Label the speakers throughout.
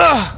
Speaker 1: Ugh!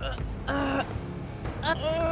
Speaker 1: Uh, uh, uh. uh